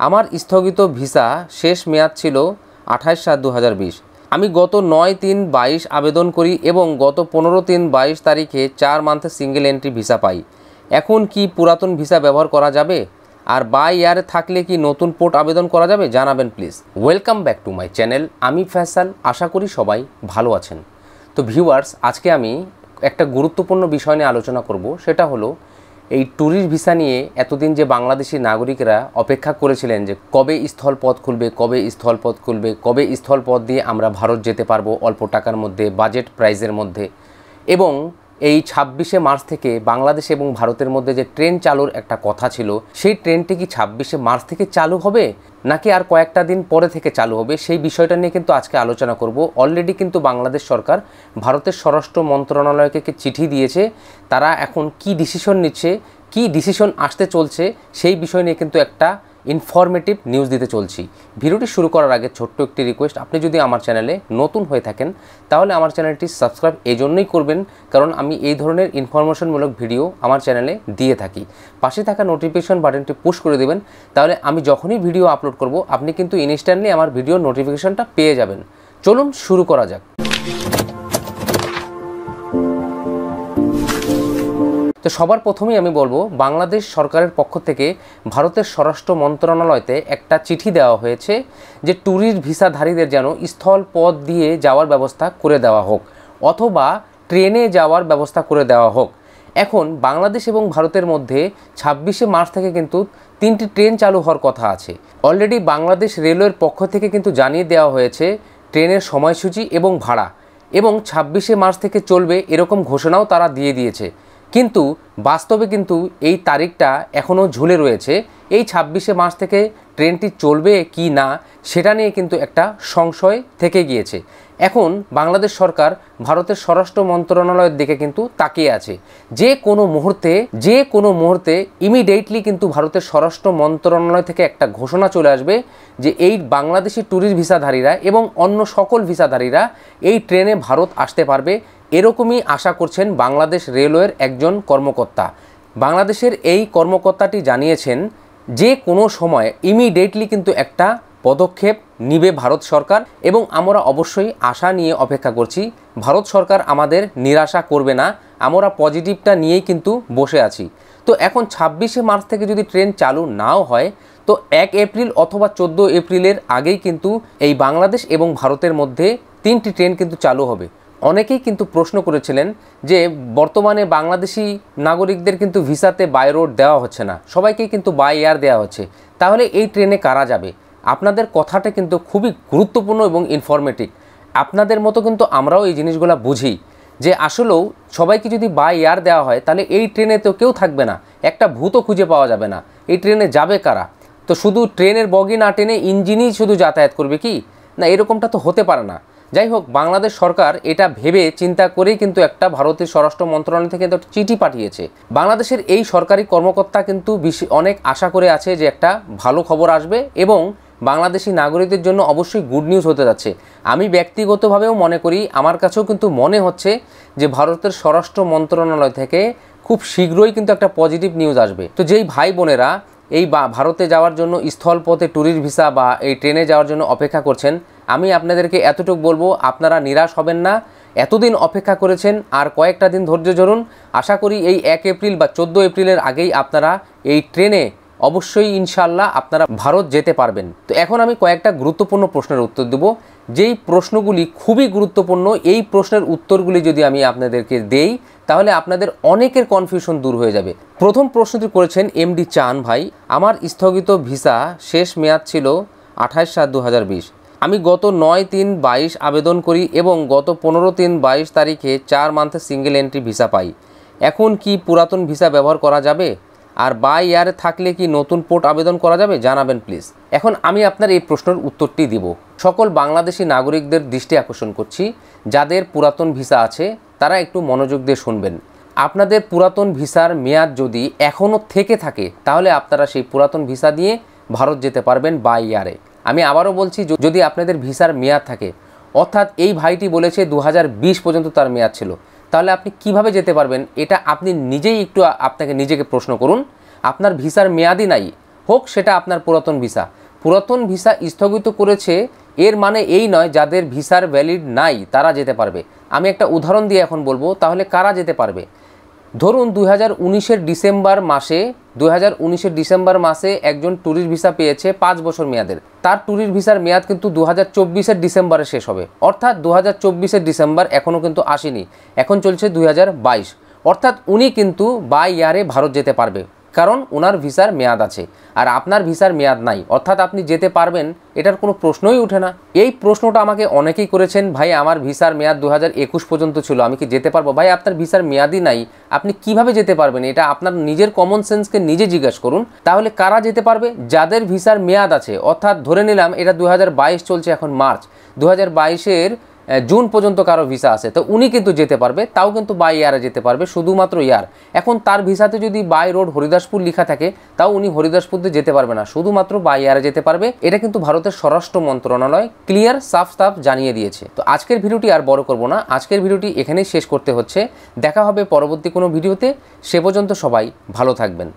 আমার স্থগিত ভিসা শেষ মেয়াদ ছিল আঠাশ সাত দু আমি গত নয় তিন বাইশ আবেদন করি এবং গত পনেরো তিন বাইশ তারিখে চার মান্থে সিঙ্গেল এন্ট্রি ভিসা পাই। এখন কি পুরাতন ভিসা ব্যবহার করা যাবে? আর বাই ইয়ারে থাকলে কি নতুন পোর্ট আবেদন করা যাবে? জানাবেন please welcome back to my channel আমি ফ্যাসাল, আশা করি সবাই ভালো আছেন। তো ভিউয়ার্স আজকে আমি একটা গুরুত্বপূর্ণ বিষয় নিয়ে আলোচনা করব, সেটা হলো এই ট্যুরিস্ট ভিসা নিয়ে এতদিন যে বাংলাদেশি নাগরিকরা অপেক্ষা করেছিলেন যে কবে স্থলপথ খুলবে, কবে স্থলপথ খুলবে, কবে স্থলপথ দিয়ে আমরা ভারত যেতে পারব অল্প টাকার মধ্যে বাজেট প্রাইজের মধ্যে এবং এই ছাব্বিশে মার্চ থেকে বাংলাদেশ এবং ভারতের মধ্যে যে ট্রেন চালুর একটা কথা ছিল, সেই ট্রেনটি কি ছাব্বিশে মার্চ থেকে চালু হবে? নাকি আর কয়েকটা দিন পরে থেকে চালু হবে? সেই বিষয়টা নিয়ে কিন্তু আজকে আলোচনা করব। অলরেডি কিন্তু বাংলাদেশ সরকার ভারতের স্বরাষ্ট্র মন্ত্রণালয়কে চিঠি দিয়েছে? তারা এখন কি ডিসিশন নিচ্ছে? কি ডিসিশন আসতে চলছে? সেই বিষয় নিয়ে কিন্তু একটা ইনফরমেটিভ নিউজ দিতে চলছি। ভিডিওটি শুরু করার আগে ছোট্ট একটি রিকোয়েস্ট আপনি যদি আমার চ্যানেলে নতুন হয়ে থাকেন, তাহলে আমার চ্যানেলটি সাবস্ক্রাইব এই জন্যই করবেন, কারণ আমি এই ধরনের ইনফরমেশনমূলক ভিডিও আমার চ্যানেলে দিয়ে থাকি। পাশে থাকা নোটিফিকেশন বাটনটি পুশ করে দেবেন, তাহলে আমি যখনই ভিডিও আপলোড করব, আপনি কিন্তু ইনস্ট্যান্টলি আমার ভিডিও নোটিফিকেশনটা পেয়ে যাবেন। চলুন শুরু করা যাক। তো সবার প্রথমেই আমি বলব, বাংলাদেশ সরকারের পক্ষ থেকে ভারতের স্বরাষ্ট্র মন্ত্রণালয়তে একটা চিঠি দেওয়া হয়েছে যে ট্যুরিস্ট ভিসাধারীদের যেন স্থল পথ দিয়ে যাওয়ার ব্যবস্থা করে দেওয়া হোক অথবা ট্রেনে যাওয়ার ব্যবস্থা করে দেওয়া হোক। এখন বাংলাদেশ এবং ভারতের মধ্যে ছাব্বিশে মার্চ থেকে কিন্তু তিনটি ট্রেন চালু হওয়ার কথা আছে। অলরেডি বাংলাদেশ রেলওয়ের পক্ষ থেকে কিন্তু জানিয়ে দেওয়া হয়েছে ট্রেনের সময়সূচি এবং ভাড়া এবং ছাব্বিশে মার্চ থেকে চলবে এরকম ঘোষণাও তারা দিয়ে দিয়েছে। কিন্তু বাস্তবে কিন্তু এই তারিখটা এখনও ঝুলে রয়েছে। এই ছাব্বিশে মার্চ থেকে ট্রেনটি চলবে কি না, সেটা নিয়ে কিন্তু একটা সংশয় থেকে গিয়েছে। এখন বাংলাদেশ সরকার ভারতের স্বরাষ্ট্র মন্ত্রণালয়ের দিকে কিন্তু তাকিয়ে আছে। যে কোনো মুহূর্তে, যে কোনো মুহূর্তে ইমিডিয়েটলি কিন্তু ভারতের স্বরাষ্ট্র মন্ত্রণালয় থেকে একটা ঘোষণা চলে আসবে যে এই বাংলাদেশি ট্যুরিস্ট ভিসাধারীরা এবং অন্য সকল ভিসাধারীরা এই ট্রেনে ভারত আসতে পারবে। এরকমই আশা করছেন বাংলাদেশ রেলওয়ের একজন কর্মকর্তা। বাংলাদেশের এই কর্মকর্তাটি জানিয়েছেন, যে কোনো সময় ইমিডিয়েটলি কিন্তু একটা পদক্ষেপ নিবে ভারত সরকার এবং আমরা অবশ্যই আশা নিয়ে অপেক্ষা করছি। ভারত সরকার আমাদের নিরাশা করবে না, আমরা পজিটিভটা নিয়েই কিন্তু বসে আছি। তো এখন ছাব্বিশে মার্চ থেকে যদি ট্রেন চালু নাও হয়, তো এক এপ্রিল অথবা চোদ্দ এপ্রিলের আগেই কিন্তু এই বাংলাদেশ এবং ভারতের মধ্যে তিনটি ট্রেন কিন্তু চালু হবে। অনেকেই কিন্তু প্রশ্ন করেছিলেন যে বর্তমানে বাংলাদেশি নাগরিকদের কিন্তু ভিসাতে বাই রোড দেওয়া হচ্ছে না, সবাইকেই কিন্তু বাই এয়ার দেওয়া হচ্ছে। তাহলে এই ট্রেনে কারা যাবে? আপনাদের কথাটা কিন্তু খুবই গুরুত্বপূর্ণ এবং ইনফরমেটিভ আপনাদের মতো কিন্তু আমরাও এই জিনিসগুলো বুঝি যে আসলেও সবাইকে যদি বাই এয়ার দেওয়া হয়, তাহলে এই ট্রেনে তো কেউ থাকবে না, একটা ভূতও খুঁজে পাওয়া যাবে না। এই ট্রেনে যাবে কারা? তো শুধু ট্রেনের বগি না টেনে ইঞ্জিনই শুধু যাতায়াত করবে কি? না, এরকমটা তো হতে পারে না। যাই হোক বাংলাদেশ সরকার এটা ভেবে চিন্তা করেই কিন্তু একটা ভারতের স্বরাষ্ট্র মন্ত্রণালয় থেকে কিন্তু চিঠি পাঠিয়েছে। বাংলাদেশের এই সরকারি কর্মকর্তা কিন্তু অনেক আশা করে আছে যে একটা ভালো খবর আসবে এবং বাংলাদেশি নাগরিকদের জন্য অবশ্যই গুড নিউজ হতে যাচ্ছে। আমি ব্যক্তিগতভাবেও মনে করি, আমার কাছেও কিন্তু মনে হচ্ছে যে ভারতের স্বরাষ্ট্র মন্ত্রণালয় থেকে খুব শীঘ্রই কিন্তু একটা পজিটিভ নিউজ আসবে। তো যেই ভাই বোনেরা এই বা ভারতে যাওয়ার জন্য স্থলপথে ট্যুরিস্ট ভিসা বা এই ট্রেনে যাওয়ার জন্য অপেক্ষা করছেন। আমি আপনাদেরকে এতটুকু বলব, আপনারা নিরাশ হবেন না। এতদিন অপেক্ষা করেছেন আর কয়েকটা দিন ধৈর্য ধরুন। আশা করি এই এক এপ্রিল বা চোদ্দ এপ্রিলের আগেই আপনারা এই ট্রেনে অবশ্যই ইনশাল্লাহ আপনারা ভারত যেতে পারবেন। তো এখন আমি কয়েকটা গুরুত্বপূর্ণ প্রশ্নের উত্তর দেব। যেই প্রশ্নগুলি খুবই গুরুত্বপূর্ণ, এই প্রশ্নের উত্তরগুলি যদি আমি আপনাদেরকে দেই, তাহলে আপনাদের অনেকের কনফিউশন দূর হয়ে যাবে। প্রথম প্রশ্নটি করেছেন এমডি চান ভাই, আমার স্থগিত ভিসা শেষ মেয়াদ ছিল আঠাশ সাত দু আমি গত নয় তিন বাইশ আবেদন করি এবং গত পনেরো তিন বাইশ তারিখে চার মান্থে সিঙ্গেল এন্ট্রি ভিসা পাই। এখন কি পুরাতন ভিসা ব্যবহার করা যাবে? আর বাই ইয়ারে থাকলে কি নতুন পোর্ট আবেদন করা যাবে? জানাবেন প্লিজ এখন আমি আপনার এই প্রশ্নের উত্তরটি দিব। সকল বাংলাদেশি নাগরিকদের দৃষ্টি আকর্ষণ করছি। যাদের পুরাতন ভিসা আছে, তারা একটু মনোযোগ দিয়ে শুনবেন। আপনাদের পুরাতন ভিসার মেয়াদ যদি এখনও থেকে থাকে, তাহলে আপনারা সেই পুরাতন ভিসা দিয়ে ভারত যেতে পারবেন বাই ইয়ারে। আমি আবারও বলছি যদি আপনাদের ভিসার মেয়াদ থাকে, অর্থাৎ এই ভাইটি বলেছে দু হাজার বিশ পর্যন্ত তার মেয়াদ ছিল, তাহলে আপনি কীভাবে যেতে পারবেন? এটা আপনি নিজেই একটু আপনাকে নিজেকে প্রশ্ন করুন। আপনার ভিসার মেয়াদই নাই, হোক সেটা আপনার পুরাতন ভিসা। পুরাতন ভিসা স্থগিত করেছে এর মানে এই নয় যাদের ভিসার ভ্যালিড নাই, তারা যেতে পারবে। আমি একটা উদাহরণ দিয়ে এখন বলব, তাহলে কারা যেতে পারবে? ধরুন দু হাজার ডিসেম্বর মাসে দু হাজার ডিসেম্বর মাসে একজন ট্যুরিস্ট ভিসা পেয়েছে পাঁচ বছর মেয়াদের। তার ট্যুরিস্ট ভিসার মেয়াদ কিন্তু দু হাজার ডিসেম্বরে শেষ হবে। অর্থাৎ দু হাজার ডিসেম্বর এখনও কিন্তু আসেনি। এখন চলছে দুই হাজার বাইশ। অর্থাৎ উনি কিন্তু বাই ইয়ারে ভারত যেতে পারবে। কারণ ওনার ভিসার মেয়াদ আছে। আর আপনার ভিসার মেয়াদ নাই। অর্থাৎ আপনি যেতে পারবেন, এটার কোনো প্রশ্নই ওঠে না। এই প্রশ্নটা আমাকে অনেকেই করেছেন, ভাই, আমার ভিসার মেয়াদ দু পর্যন্ত ছিল, আমি কি যেতে পারব? ভাই, আপনার ভিসার মেয়াদই নাই। আপনি কীভাবে যেতে পারবেন? এটা আপনার নিজের কমন সেন্সকে নিজে জিজ্ঞাসা করুন। তাহলে কারা যেতে পারবে? যাদের ভিসার মেয়াদ আছে। অর্থাৎ ধরে নিলাম, এটা দু হাজার বাইশ চলছে এখন মার্চ। দু হাজার জুন পর্যন্ত কারও ভিসা আছে। তো উনি কিন্তু যেতে পারবে, তাও কিন্তু বাই ইয়ারে যেতে পারবে, শুধুমাত্র ইয়ার এখন তার ভিসাতে যদি বাই রোড হরিদাসপুর লেখা থাকে, তাও উনি হরিদাসপুর দিয়ে যেতে পারবে না, শুধুমাত্র বাই ইয়ারে যেতে পারবে। এটা কিন্তু ভারতের স্বরাষ্ট্র মন্ত্রণালয় ক্লিয়ার সাফ সাফ জানিয়ে দিয়েছে। তো আজকের ভিডিওটি আর বড় করব না। আজকের ভিডিওটি এখানেই শেষ করতে হচ্ছে। দেখা হবে পরবর্তী কোনো ভিডিওতে। সে পর্যন্ত সবাই ভালো থাকবেন।